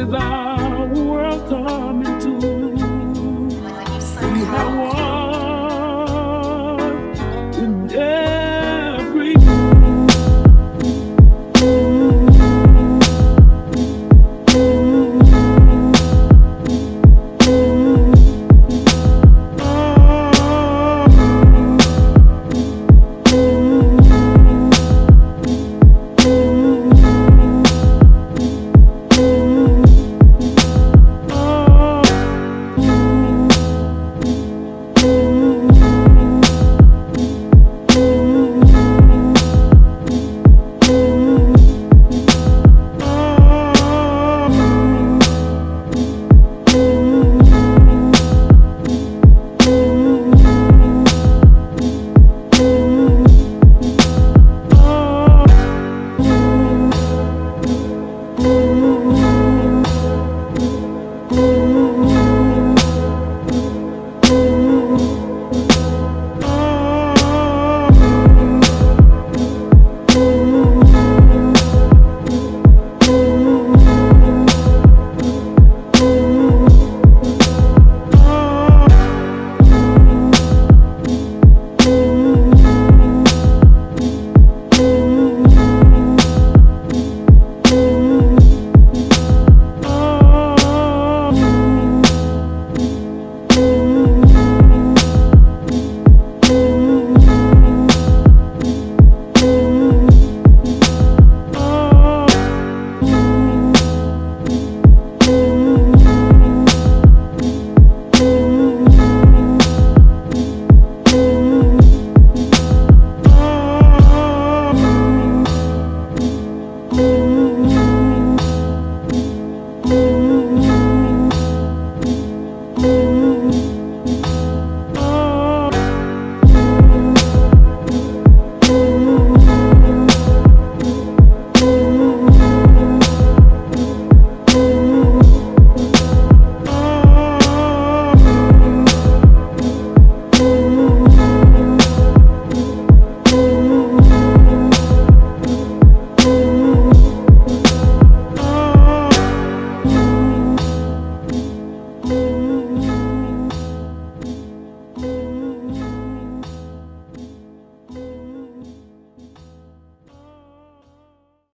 is our world coming to? We have one